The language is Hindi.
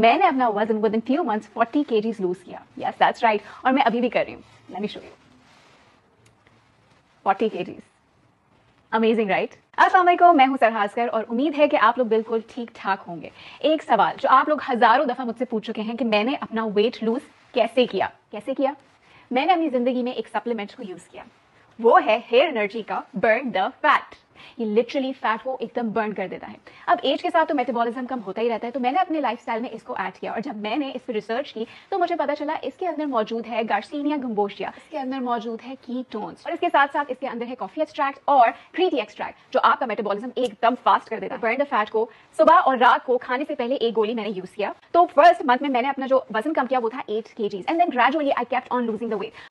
मैंने अपना वज़न within few months 40 kgs lose किया। यस दैट्स राइट और मैं अभी भी कर रही हूँ। Let me show you 40 kgs amazing right Aslam मैं हूँ सरहाजकर और उम्मीद है कि आप लोग बिल्कुल ठीक ठाक होंगे। एक सवाल, जो आप लोग हज़ारों दफ़ा मुझसे पूछ चुके हैं कि मैंने अपना वेट लूज कैसे किया? कैसे किया? मैंने अपनी ज़िंदगी में एक सप्लीमेंट को यूज़ किया। वो है हेयर एनर्जी का बर्न द फैट ये लिटरली फैट को एकदम बर्न कर देता है। अब एज के साथ तो मेटाबॉलिज्म कम होता ही रहता है तो मैंने अपने लाइफस्टाइल में इसको ऐड किया और जब मैंने इस पर रिसर्च की तो मुझे पता चला इसके अंदर मौजूद है गार्सिनिया गम्बोशिया इसके अंदर मौजूद है कीटोन्स और इसके साथ साथ इसके अंदर है कॉफ़ी एक्सट्रैक्ट और क्रीटी एक्सट्रैक्ट जो आपका मेटाबॉलिज्म एकदम फास्ट कर देता है। बर्न द फैट को सुबह और रात को खाने से पहले एक गोली मैंने यूज़ किया। तो फ़र्स्ट मंथ में मैंने अपना जो वज़न कम किया वो था एट के and then gradually I kept on losing the weight